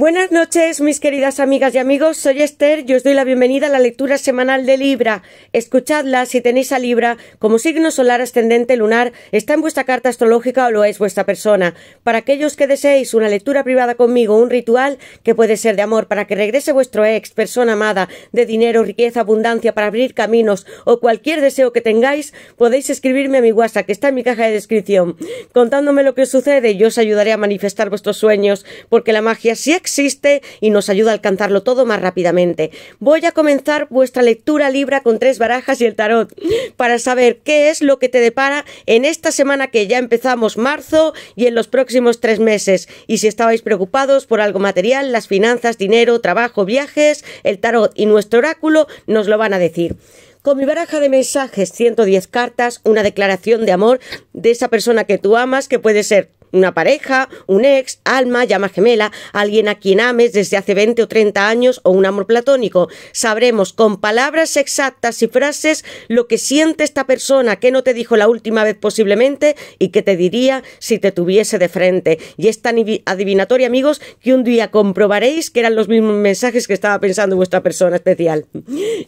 Buenas noches, mis queridas amigas y amigos. Soy Esther y os doy la bienvenida a la lectura semanal de Libra. Escuchadla si tenéis a Libra como signo solar ascendente lunar, está en vuestra carta astrológica o lo es vuestra persona. Para aquellos que deseéis una lectura privada conmigo, un ritual que puede ser de amor para que regrese vuestro ex, persona amada, de dinero, riqueza, abundancia, para abrir caminos o cualquier deseo que tengáis, podéis escribirme a mi WhatsApp que está en mi caja de descripción, contándome lo que os sucede yo os ayudaré a manifestar vuestros sueños, porque la magia sí existe existe y nos ayuda a alcanzarlo todo más rápidamente. Voy a comenzar vuestra lectura Libra con tres barajas y el tarot para saber qué es lo que te depara en esta semana que ya empezamos marzo y en los próximos tres meses. Y si estabais preocupados por algo material, las finanzas, dinero, trabajo, viajes, el tarot y nuestro oráculo nos lo van a decir con mi baraja de mensajes, 110 cartas, una declaración de amor de esa persona que tú amas, que puede ser una pareja, un ex, alma, llama gemela, alguien a quien ames desde hace 20 o 30 años o un amor platónico. Sabremos con palabras exactas y frases lo que siente esta persona, que no te dijo la última vez posiblemente y que te diría si te tuviese de frente. Y es tan adivinatoria, amigos, que un día comprobaréis que eran los mismos mensajes que estaba pensando vuestra persona especial.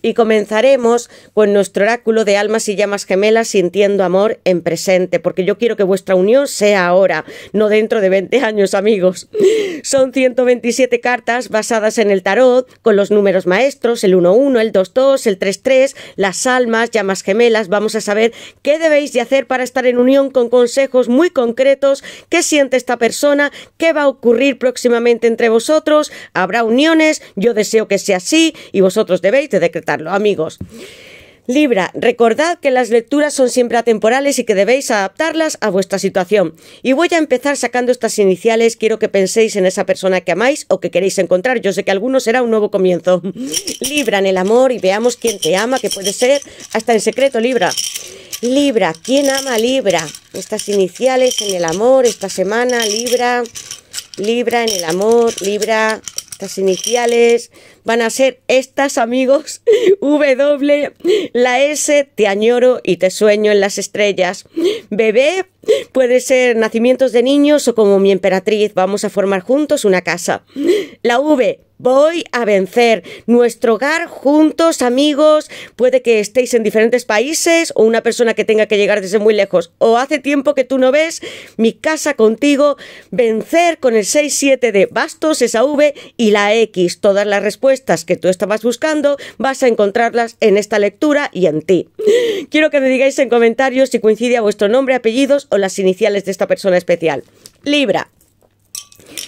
Y comenzaremos con nuestro oráculo de almas y llamas gemelas sintiendo amor en presente, porque yo quiero que vuestra unión sea ahora no dentro de 20 años, amigos. Son 127 cartas basadas en el tarot, con los números maestros, el 1-1, el 2-2, el 3-3, las almas, llamas gemelas. Vamos a saber qué debéis de hacer para estar en unión con consejos muy concretos, qué siente esta persona, qué va a ocurrir próximamente entre vosotros, habrá uniones, yo deseo que sea así y vosotros debéis de decretarlo, amigos. Libra, recordad que las lecturas son siempre atemporales y que debéis adaptarlas a vuestra situación. Y voy a empezar sacando estas iniciales. Quiero que penséis en esa persona que amáis o que queréis encontrar. Yo sé que algunos será un nuevo comienzo. Libra en el amor y veamos quién te ama, que puede ser hasta en secreto, Libra. Libra, ¿quién ama Libra? Estas iniciales en el amor, esta semana, Libra, Libra en el amor, Libra, estas iniciales van a ser estas, amigos. W, la S, te añoro y te sueño en las estrellas. Bebé, puede ser nacimientos de niños o como mi emperatriz, vamos a formar juntos una casa. La V, Voy a vencer nuestro hogar juntos, amigos. Puede que estéis en diferentes países o una persona que tenga que llegar desde muy lejos o hace tiempo que tú no ves mi casa contigo. Vencer con el 6-7 de bastos, esa V y la X. Todas las respuestas que tú estabas buscando vas a encontrarlas en esta lectura y en ti. Quiero que me digáis en comentarios si coincide a vuestro nombre, apellidos o las iniciales de esta persona especial. Libra.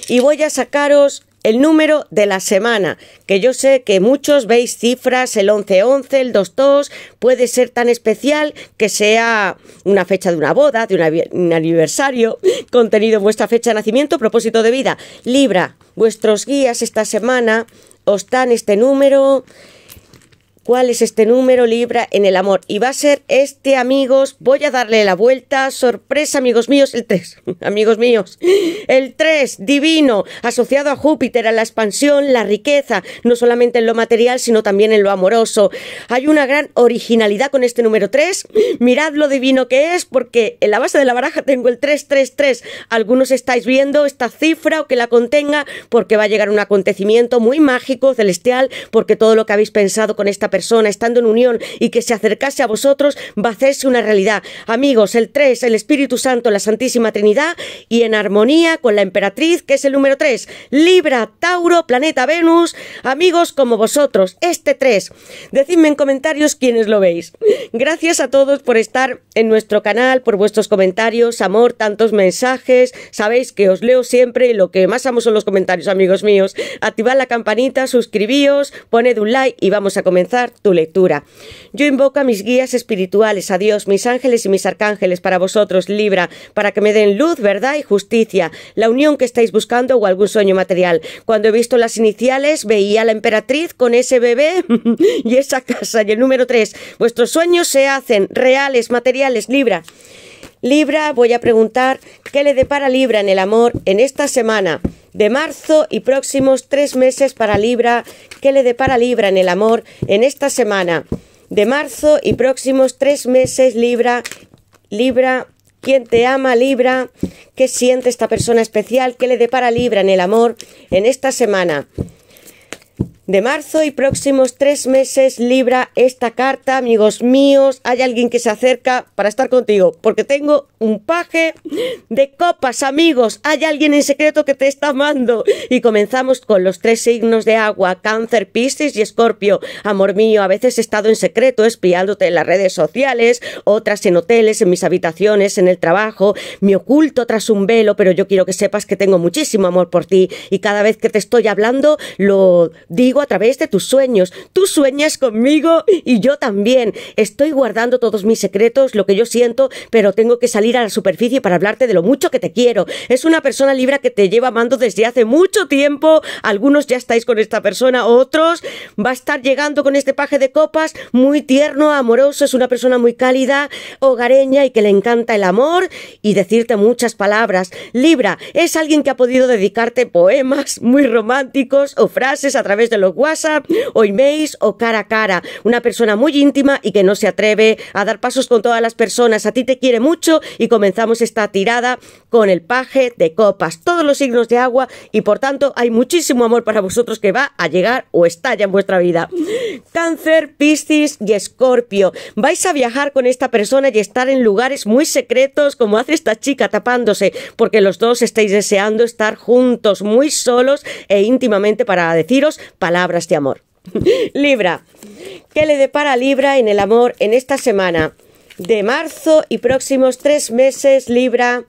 Y voy a sacaros el número de la semana, que yo sé que muchos veis cifras, el 11-11, el 2-2, puede ser tan especial que sea una fecha de una boda, de un aniversario, contenido en vuestra fecha de nacimiento, propósito de vida. Libra, vuestros guías esta semana os dan este número cuál es este número Libra en el amor. Y va a ser este, amigos, voy a darle la vuelta, sorpresa, amigos míos, el 3, amigos míos, el 3, divino, asociado a Júpiter, a la expansión, la riqueza, no solamente en lo material, sino también en lo amoroso. Hay una gran originalidad con este número 3, mirad lo divino que es, porque en la base de la baraja tengo el 333. Algunos estáis viendo esta cifra o que la contenga, porque va a llegar un acontecimiento muy mágico, celestial, porque todo lo que habéis pensado con esta persona estando en unión y que se acercase a vosotros va a hacerse una realidad. Amigos, el 3, el Espíritu Santo, la Santísima Trinidad y en armonía con la emperatriz, que es el número 3, Libra, Tauro, planeta Venus, amigos como vosotros, este 3. Decidme en comentarios quiénes lo veis. Gracias a todos por estar en nuestro canal, por vuestros comentarios, amor, tantos mensajes. Sabéis que os leo siempre y lo que más amo son los comentarios, amigos míos. Activad la campanita, suscribíos, poned un like y vamos a comenzar tu lectura. Yo invoco a mis guías espirituales, a Dios, mis ángeles y mis arcángeles para vosotros, Libra, para que me den luz, verdad y justicia, la unión que estáis buscando o algún sueño material. Cuando he visto las iniciales, veía a la emperatriz con ese bebé y esa casa. Y el número 3, vuestros sueños se hacen reales, materiales, Libra. Libra, voy a preguntar qué le depara Libra en el amor en esta semana de marzo y próximos tres meses para Libra. ¿Qué le depara Libra en el amor en esta semana? De marzo y próximos tres meses Libra. Libra, ¿Quién te ama, Libra? ¿Qué siente esta persona especial? ¿Qué le depara Libra en el amor en esta semana? De marzo y próximos tres meses libra esta carta, amigos míos. Hay alguien que se acerca para estar contigo, porque tengo un paje de copas, amigos. Hay alguien en secreto que te está amando. Y comenzamos con los tres signos de agua, cáncer, piscis y escorpio. Amor mío, a veces he estado en secreto espiándote en las redes sociales, otras en hoteles, en mis habitaciones, en el trabajo. Me oculto tras un velo, pero yo quiero que sepas que tengo muchísimo amor por ti. Y cada vez que te estoy hablando, lo digo a través de tus sueños. Tú sueñas conmigo y yo también. Estoy guardando todos mis secretos, lo que yo siento, pero tengo que salir a la superficie para hablarte de lo mucho que te quiero. Es una persona libra que te lleva amando desde hace mucho tiempo. Algunos ya estáis con esta persona, otros va a estar llegando con este paje de copas, muy tierno, amoroso, es una persona muy cálida, hogareña y que le encanta el amor y decirte muchas palabras. Libra es alguien que ha podido dedicarte poemas muy románticos o frases a través de WhatsApp o emails o cara a cara. Una persona muy íntima y que no se atreve a dar pasos con todas las personas. A ti te quiere mucho y comenzamos esta tirada con el paje de copas. Todos los signos de agua y por tanto hay muchísimo amor para vosotros que va a llegar o está ya en vuestra vida. Cáncer, Piscis y Escorpio. Vais a viajar con esta persona y estar en lugares muy secretos como hace esta chica tapándose porque los dos estáis deseando estar juntos, muy solos e íntimamente para deciros palabras de amor. Libra, ¿qué le depara Libra en el amor en esta semana? De marzo y próximos tres meses, Libra,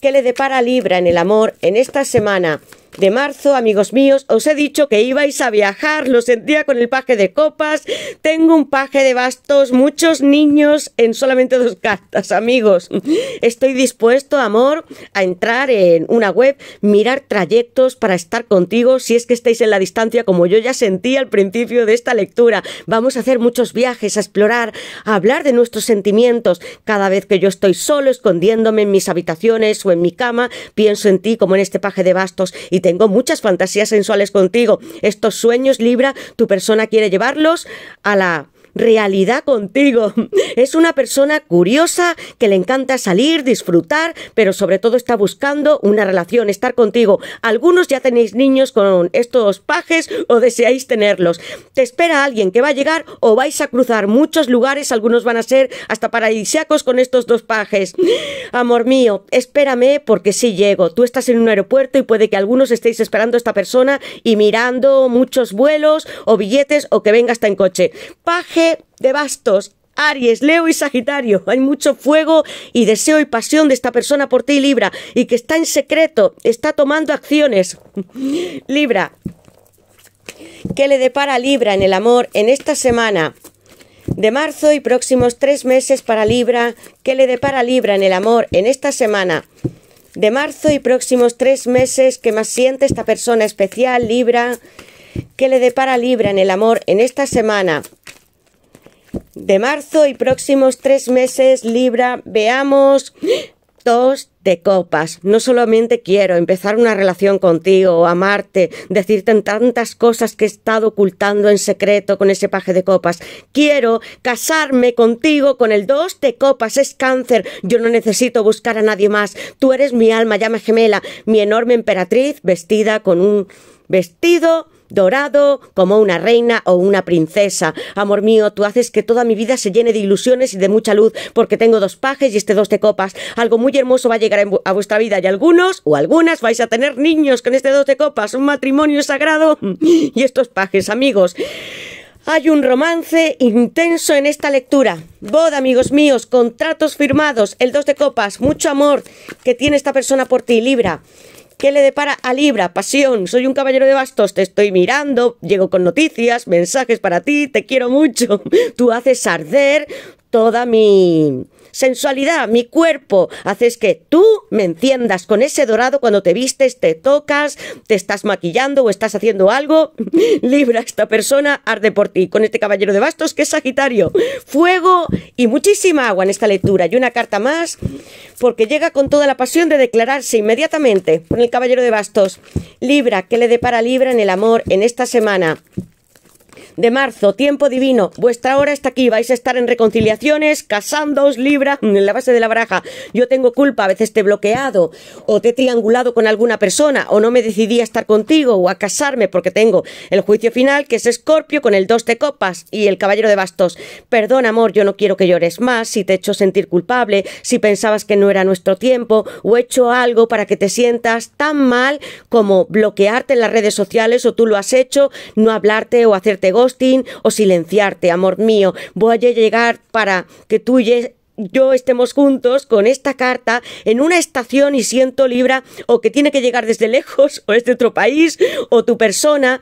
¿qué le depara Libra en el amor en esta semana? De marzo, amigos míos, os he dicho que ibais a viajar, lo sentía con el paje de copas, tengo un paje de bastos, muchos niños en solamente dos cartas, amigos. Estoy dispuesto, amor, a entrar en una web, mirar trayectos para estar contigo si es que estáis en la distancia como yo ya sentí al principio de esta lectura. Vamos a hacer muchos viajes, a explorar, a hablar de nuestros sentimientos. Cada vez que yo estoy solo, escondiéndome en mis habitaciones o en mi cama, pienso en ti como en este paje de bastos y tengo muchas fantasías sensuales contigo. Estos sueños, Libra, tu persona quiere llevarlos a la realidad contigo. Es una persona curiosa que le encanta salir, disfrutar, pero sobre todo está buscando una relación, estar contigo. Algunos ya tenéis niños con estos pajes o deseáis tenerlos. Te espera alguien que va a llegar o vais a cruzar muchos lugares, algunos van a ser hasta paradisíacos con estos dos pajes. Amor mío, espérame porque si llego. Tú estás en un aeropuerto y puede que algunos estéis esperando a esta persona y mirando muchos vuelos o billetes o que venga hasta en coche. Paje de bastos. Aries, Leo y Sagitario. Hay mucho fuego y deseo y pasión de esta persona por ti, Libra, y que está en secreto, está tomando acciones. Libra, ¿qué le depara Libra en el amor en esta semana? De marzo y próximos tres meses para Libra, ¿qué le depara Libra en el amor en esta semana? De marzo y próximos tres meses, ¿qué más siente esta persona especial, Libra? ¿Qué le depara Libra en el amor en esta semana? De marzo y próximos tres meses, Libra, veamos dos de copas. No solamente quiero empezar una relación contigo, amarte, decirte tantas cosas que he estado ocultando en secreto con ese paje de copas. Quiero casarme contigo con el dos de copas. Es cáncer. Yo no necesito buscar a nadie más. Tú eres mi alma, llama gemela, mi enorme emperatriz vestida con un vestido dorado como una reina o una princesa. Amor mío, tú haces que toda mi vida se llene de ilusiones y de mucha luz, porque tengo dos pajes y este dos de copas. Algo muy hermoso va a llegar a vuestra vida y algunos o algunas vais a tener niños con este dos de copas, un matrimonio sagrado y estos pajes, amigos. Hay un romance intenso en esta lectura. Boda, amigos míos, contratos firmados, el dos de copas, mucho amor que tiene esta persona por ti, Libra. ¿Qué le depara a Libra? Pasión. Soy un caballero de bastos, te estoy mirando, llego con noticias, mensajes para ti, te quiero mucho. Tú haces arder toda mi sensualidad, mi cuerpo. Haces que tú me enciendas con ese dorado cuando te vistes, te tocas, te estás maquillando o estás haciendo algo. Libra, esta persona arde por ti. Con este caballero de bastos que es Sagitario. Fuego y muchísima agua en esta lectura. Y una carta más porque llega con toda la pasión de declararse inmediatamente con el caballero de bastos. Libra, ¿qué le depara Libra en el amor en esta semana? De marzo, tiempo divino, vuestra hora está aquí, vais a estar en reconciliaciones, casándoos, Libra, en la base de la baraja. Yo tengo culpa, a veces te he bloqueado, o te he triangulado con alguna persona, o no me decidí a estar contigo, o a casarme, porque tengo el juicio final, que es Escorpio, con el dos de copas y el caballero de bastos. Perdón, amor, yo no quiero que llores más, si te he hecho sentir culpable, si pensabas que no era nuestro tiempo, o he hecho algo para que te sientas tan mal como bloquearte en las redes sociales, o tú lo has hecho, no hablarte o hacerte o silenciarte, amor mío. Voy a llegar para que tú y yo estemos juntos con esta carta en una estación y siento Libra o que tiene que llegar desde lejos o desde otro país o tu persona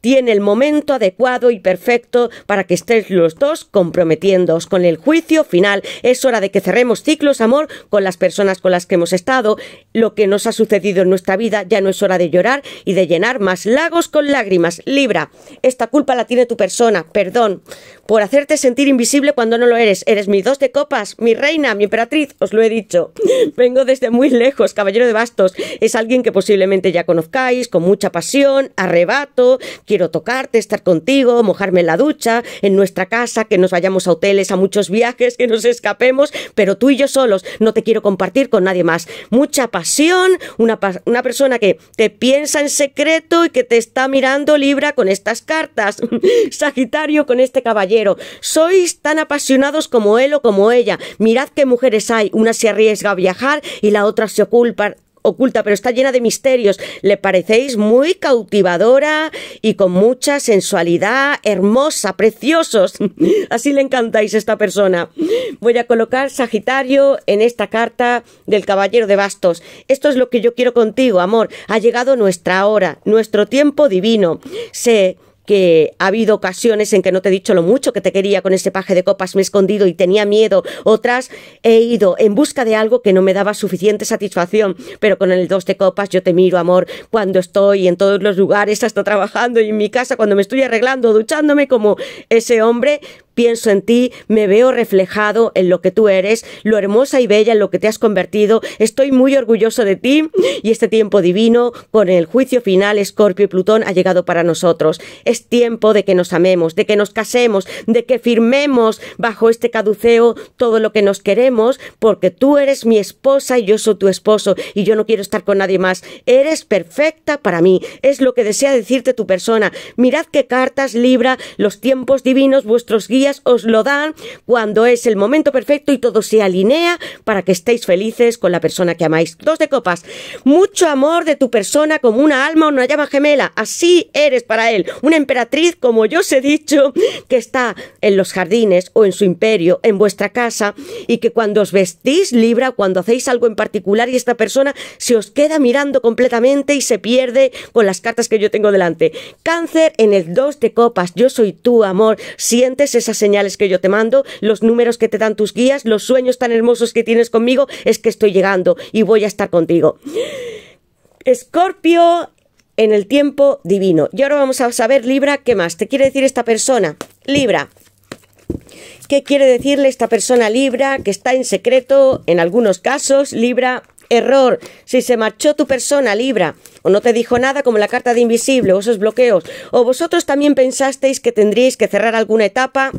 tiene el momento adecuado y perfecto para que estéis los dos comprometiéndoos con el juicio final. Es hora de que cerremos ciclos, amor, con las personas con las que hemos estado. Lo que nos ha sucedido en nuestra vida ya no es hora de llorar y de llenar más lagos con lágrimas. Libra, esta culpa la tiene tu persona. Perdón por hacerte sentir invisible cuando no lo eres. Eres mi dos de copas, mi reina, mi emperatriz, os lo he dicho. Vengo desde muy lejos, caballero de bastos. Es alguien que posiblemente ya conozcáis, con mucha pasión, arrebato, quiero tocarte, estar contigo, mojarme en la ducha, en nuestra casa, que nos vayamos a hoteles, a muchos viajes, que nos escapemos, pero tú y yo solos, no te quiero compartir con nadie más. Mucha pasión, una, una persona que te piensa en secreto y que te está mirando Libra con estas cartas. Sagitario con este caballero sois tan apasionados como él o como ella. Mirad qué mujeres hay. Una se arriesga a viajar y la otra se oculta oculta, pero está llena de misterios. Le parecéis muy cautivadora y con mucha sensualidad, hermosa, preciosos. Así le encantáis a esta persona. Voy a colocar Sagitario en esta carta del Caballero de Bastos. Esto es lo que yo quiero contigo, amor. Ha llegado nuestra hora, nuestro tiempo divino. Sé que ha habido ocasiones en que no te he dicho lo mucho que te quería con ese paje de copas, me he escondido y tenía miedo. Otras he ido en busca de algo que no me daba suficiente satisfacción. Pero con el dos de copas yo te miro, amor, cuando estoy en todos los lugares, hasta trabajando y en mi casa, cuando me estoy arreglando, duchándome como ese hombre, pienso en ti, me veo reflejado en lo que tú eres, lo hermosa y bella en lo que te has convertido, estoy muy orgulloso de ti y este tiempo divino, con el juicio final, Escorpio y Plutón ha llegado para nosotros. Es tiempo de que nos amemos, de que nos casemos, de que firmemos bajo este caduceo todo lo que nos queremos, porque tú eres mi esposa y yo soy tu esposo y yo no quiero estar con nadie más. Eres perfecta para mí, es lo que desea decirte tu persona. Mirad qué cartas libra los tiempos divinos, vuestros guías, os lo dan cuando es el momento perfecto y todo se alinea para que estéis felices con la persona que amáis. Dos de copas. Mucho amor de tu persona como una alma o una llama gemela. Así eres para él. Una emperatriz, como yo os he dicho, que está en los jardines o en su imperio, en vuestra casa, y que cuando os vestís Libra, cuando hacéis algo en particular y esta persona se os queda mirando completamente y se pierde con las cartas que yo tengo delante. Cáncer en el dos de copas. Yo soy tu amor. Sientes esa señales que yo te mando, los números que te dan tus guías, los sueños tan hermosos que tienes conmigo, es que estoy llegando y voy a estar contigo. Escorpio en el tiempo divino. Y ahora vamos a saber, Libra, ¿qué más te quiere decir esta persona? Libra. ¿Qué quiere decirle esta persona Libra que está en secreto en algunos casos? Libra, error. Si se marchó tu persona Libra o no te dijo nada como la carta de invisible o esos bloqueos, o vosotros también pensasteis que tendríais que cerrar alguna etapa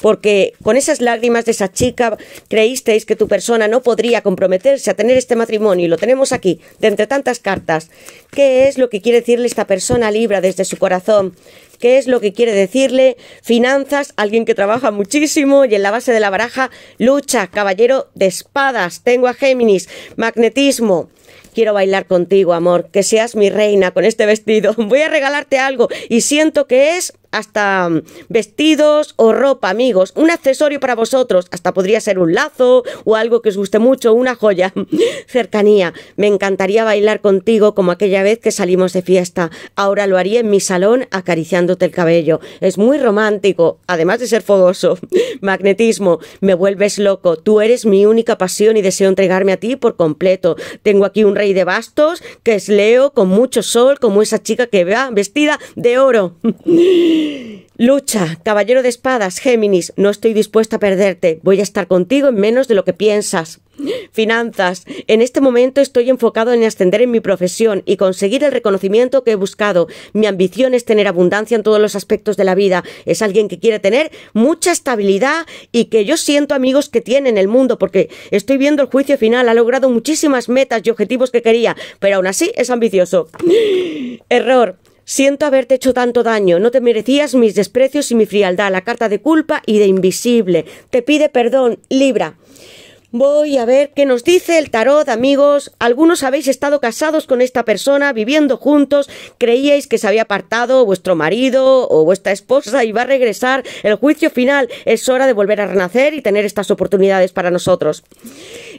porque con esas lágrimas de esa chica creísteis que tu persona no podría comprometerse a tener este matrimonio y lo tenemos aquí, de entre tantas cartas. ¿Qué es lo que quiere decirle esta persona Libra desde su corazón? ¿Qué es lo que quiere decirle? Finanzas, alguien que trabaja muchísimo y en la base de la baraja, lucha, caballero de espadas, tengo a Géminis, magnetismo, Quiero bailar contigo, amor, que seas mi reina con este vestido. Voy a regalarte algo y siento que es hasta mm, vestidos o ropa, amigos, un accesorio para vosotros, hasta podría ser un lazo o algo que os guste mucho, una joya. Cercanía, me encantaría bailar contigo como aquella vez que salimos de fiesta. Ahora lo haría en mi salón acariciándote el cabello. Es muy romántico, además de ser fogoso. Magnetismo, me vuelves loco. Tú eres mi única pasión y deseo entregarme a ti por completo. Tengo aquí un rey de bastos, que es Leo, con mucho sol, como esa chica que va vestida de oro. Lucha, caballero de espadas, Géminis, no estoy dispuesta a perderte. Voy a estar contigo en menos de lo que piensas. Finanzas. En este momento estoy enfocado en ascender en mi profesión y conseguir el reconocimiento que he buscado. Mi ambición es tener abundancia en todos los aspectos de la vida. Es alguien que quiere tener mucha estabilidad y que yo siento amigos que tiene en el mundo porque estoy viendo el juicio final. Ha logrado muchísimas metas y objetivos que quería, pero aún así es ambicioso. Error. Siento haberte hecho tanto daño. No te merecías mis desprecios y mi frialdad. La carta de culpa y de invisible. Te pide perdón. Libra. Voy a ver qué nos dice el tarot, amigos. Algunos habéis estado casados con esta persona, viviendo juntos, creíais que se había apartado vuestro marido o vuestra esposa y va a regresar. El juicio final es hora de volver a renacer y tener estas oportunidades para nosotros.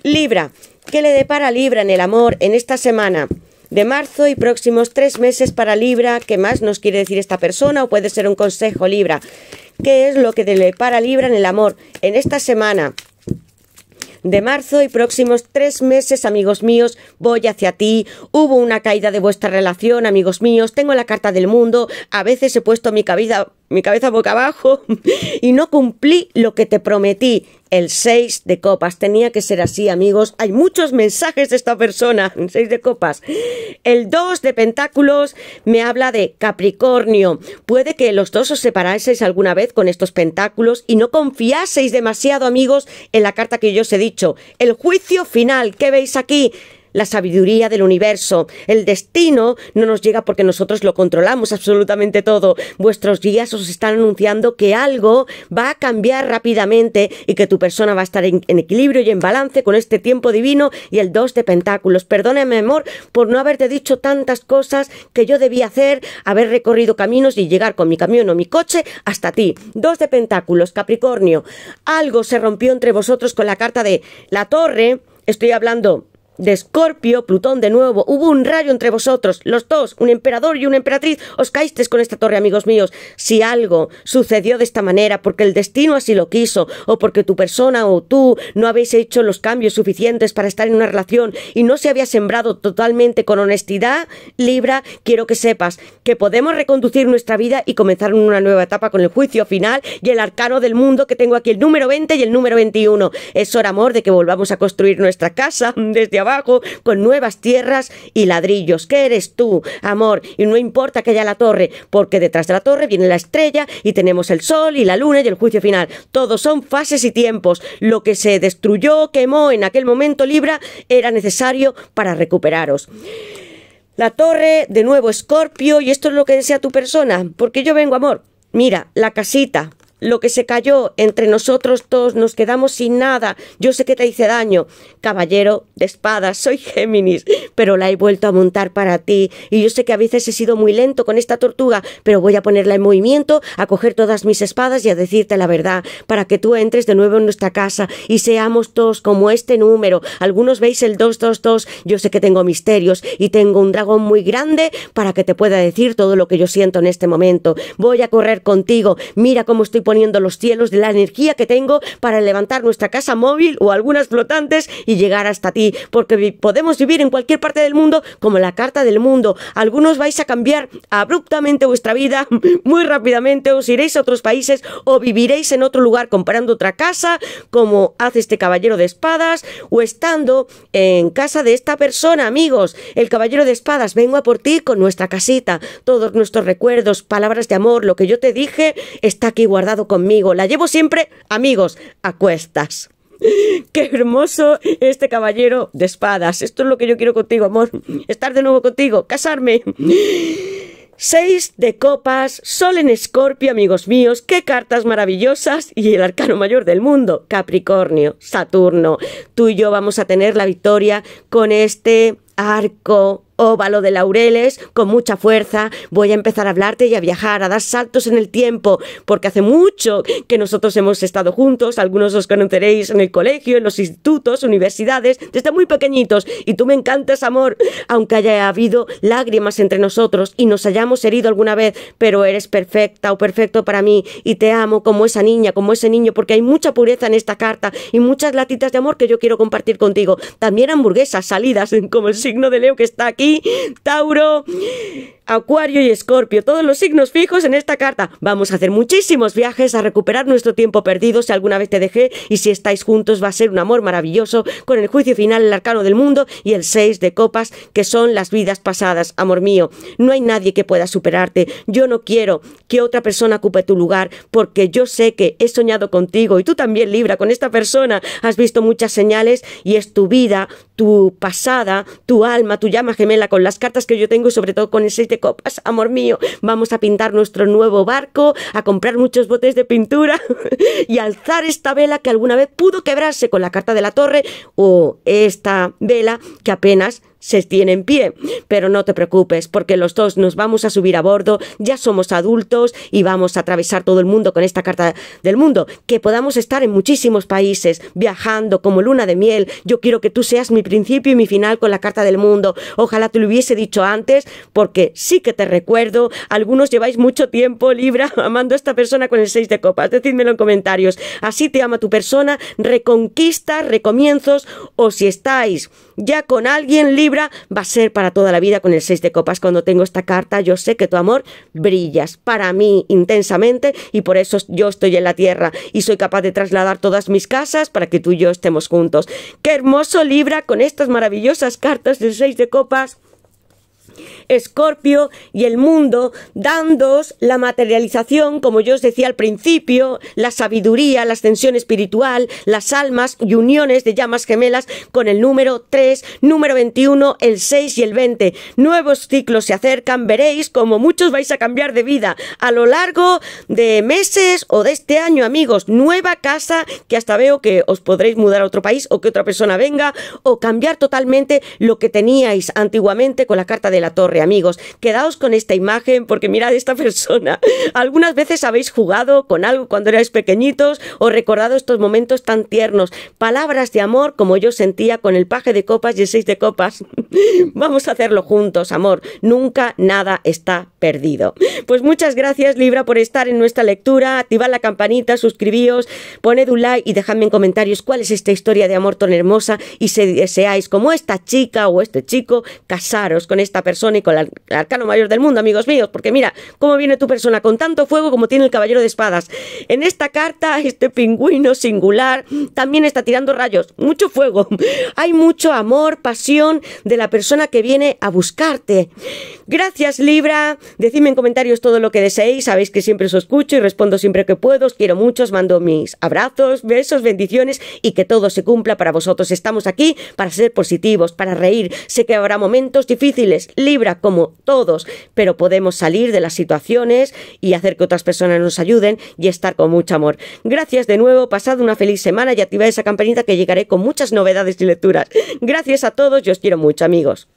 Libra, ¿qué le depara Libra en el amor en esta semana? De marzo y próximos tres meses para Libra. ¿Qué más nos quiere decir esta persona? O puede ser un consejo Libra. ¿Qué es lo que le para Libra en el amor en esta semana? de marzo y próximos tres meses, amigos míos, voy hacia ti. Hubo una caída de vuestra relación, amigos míos. Tengo la carta del mundo. A veces he puesto mi cabeza, mi cabeza boca abajo y no cumplí lo que te prometí. El 6 de copas. Tenía que ser así, amigos. Hay muchos mensajes de esta persona. 6 de copas. El 2 de pentáculos me habla de Capricornio. Puede que los dos os separaseis alguna vez con estos pentáculos y no confiaseis demasiado, amigos, en la carta que yo os he dicho. El juicio final. ¿Qué veis aquí? La sabiduría del universo. El destino no nos llega porque nosotros lo controlamos absolutamente todo. Vuestros guías os están anunciando que algo va a cambiar rápidamente y que tu persona va a estar en, equilibrio y en balance con este tiempo divino y el dos de pentáculos. Perdóname, amor, por no haberte dicho tantas cosas que yo debía hacer, haber recorrido caminos y llegar con mi camión o mi coche hasta ti. Dos de pentáculos, Capricornio. Algo se rompió entre vosotros con la carta de la torre. Estoy hablando de Escorpio, Plutón de nuevo, hubo un rayo entre vosotros, los dos, un emperador y una emperatriz, os caísteis con esta torre, amigos míos. Si algo sucedió de esta manera porque el destino así lo quiso, o porque tu persona o tú no habéis hecho los cambios suficientes para estar en una relación y no se había sembrado totalmente con honestidad, Libra, quiero que sepas que podemos reconducir nuestra vida y comenzar una nueva etapa con el juicio final y el arcano del mundo que tengo aquí, el número 20 y el número 21. Es hora, amor, de que volvamos a construir nuestra casa desde abajo, con nuevas tierras y ladrillos. ¿Qué eres tú, amor? Y no importa que haya la torre, porque detrás de la torre viene la estrella y tenemos el sol y la luna y el juicio final. Todos son fases y tiempos. Lo que se destruyó, quemó en aquel momento Libra, era necesario para recuperaros. La torre, de nuevo Escorpio, y esto es lo que desea tu persona, porque yo vengo, amor. Mira, la casita, lo que se cayó entre nosotros todos nos quedamos sin nada. Yo sé que te hice daño. Caballero de espadas, soy Géminis, pero la he vuelto a montar para ti. Y yo sé que a veces he sido muy lento con esta tortuga, pero voy a ponerla en movimiento, a coger todas mis espadas y a decirte la verdad, para que tú entres de nuevo en nuestra casa y seamos todos como este número. Algunos veis el 222. Yo sé que tengo misterios y tengo un dragón muy grande para que te pueda decir todo lo que yo siento en este momento. Voy a correr contigo. Mira cómo estoy poniendo los cielos de la energía que tengo para levantar nuestra casa móvil o algunas flotantes y llegar hasta ti, porque podemos vivir en cualquier parte del mundo como la carta del mundo. Algunos vais a cambiar abruptamente vuestra vida muy rápidamente, os iréis a otros países o viviréis en otro lugar comprando otra casa, como hace este caballero de espadas, o estando en casa de esta persona, amigos. El caballero de espadas, vengo a por ti con nuestra casita, todos nuestros recuerdos, palabras de amor, lo que yo te dije está aquí guardado conmigo. La llevo siempre, amigos, a cuestas. Qué hermoso este caballero de espadas. Esto es lo que yo quiero contigo, amor. Estar de nuevo contigo, casarme. Seis de copas, Sol en Escorpio, amigos míos, qué cartas maravillosas y el arcano mayor del mundo, Capricornio, Saturno. Tú y yo vamos a tener la victoria con este arco óvalo de laureles, con mucha fuerza, voy a empezar a hablarte y a viajar, a dar saltos en el tiempo, porque hace mucho que nosotros hemos estado juntos, algunos os conoceréis en el colegio, en los institutos, universidades, desde muy pequeñitos, y tú me encantas, amor, aunque haya habido lágrimas entre nosotros y nos hayamos herido alguna vez, pero eres perfecta o perfecto para mí, y te amo como esa niña, como ese niño, porque hay mucha pureza en esta carta y muchas latitas de amor que yo quiero compartir contigo. También hamburguesas salidas, como el signo de Leo que está aquí Tauro. Acuario y Escorpio, todos los signos fijos en esta carta. Vamos a hacer muchísimos viajes a recuperar nuestro tiempo perdido si alguna vez te dejé y si estáis juntos va a ser un amor maravilloso con el juicio final, el arcano del mundo y el seis de copas que son las vidas pasadas. Amor mío, no hay nadie que pueda superarte. Yo no quiero que otra persona ocupe tu lugar porque yo sé que he soñado contigo y tú también, Libra, con esta persona. Has visto muchas señales y es tu vida, tu pasada, tu alma, tu llama gemela con las cartas que yo tengo y sobre todo con el seis copas. Amor mío, vamos a pintar nuestro nuevo barco, a comprar muchos botes de pintura y alzar esta vela que alguna vez pudo quebrarse con la carta de la torre o esta vela que apenas se tiene en pie. Pero no te preocupes, porque los dos nos vamos a subir a bordo, ya somos adultos y vamos a atravesar todo el mundo con esta carta del mundo. Que podamos estar en muchísimos países, viajando como luna de miel. Yo quiero que tú seas mi principio y mi final con la carta del mundo. Ojalá te lo hubiese dicho antes, porque sí que te recuerdo. Algunos lleváis mucho tiempo, Libra, amando a esta persona con el 6 de copas. Decídmelo en comentarios. Así te ama tu persona, reconquistas, recomienzos, o si estáis ya con alguien, Libra, va a ser para toda la vida con el 6 de copas. Cuando tengo esta carta, yo sé que tu amor brillas para mí intensamente y por eso yo estoy en la tierra y soy capaz de trasladar todas mis casas para que tú y yo estemos juntos. Qué hermoso Libra con estas maravillosas cartas del 6 de copas. Escorpio y el mundo, dándos la materialización, como yo os decía al principio, la sabiduría, la ascensión espiritual, las almas y uniones de llamas gemelas con el número 3, número 21, el 6 y el 20. Nuevos ciclos se acercan, veréis como muchos vais a cambiar de vida a lo largo de meses o de este año, amigos. Nueva casa que hasta veo que os podréis mudar a otro país o que otra persona venga o cambiar totalmente lo que teníais antiguamente con la carta de la torre, amigos. Quedaos con esta imagen porque mirad esta persona. Algunas veces habéis jugado con algo cuando erais pequeñitos o recordado estos momentos tan tiernos. Palabras de amor como yo sentía con el paje de copas y el seis de copas. Vamos a hacerlo juntos, amor. Nunca nada está perdido. Pues muchas gracias, Libra, por estar en nuestra lectura. Activad la campanita, suscribíos, poned un like y dejadme en comentarios cuál es esta historia de amor tan hermosa y si deseáis, como esta chica o este chico, casaros con esta persona con el arcano mayor del mundo, amigos míos, porque mira cómo viene tu persona con tanto fuego como tiene el caballero de espadas. En esta carta, este pingüino singular también está tirando rayos, mucho fuego. Hay mucho amor, pasión de la persona que viene a buscarte. Gracias, Libra. Decidme en comentarios todo lo que deseéis. Sabéis que siempre os escucho y respondo siempre que puedo. Os quiero mucho. Os mando mis abrazos, besos, bendiciones y que todo se cumpla para vosotros. Estamos aquí para ser positivos, para reír. Sé que habrá momentos difíciles. Libra, como todos, pero podemos salir de las situaciones y hacer que otras personas nos ayuden y estar con mucho amor. Gracias de nuevo. Pasad una feliz semana y activad esa campanita que llegaré con muchas novedades y lecturas. Gracias a todos. Yo os quiero mucho, amigos.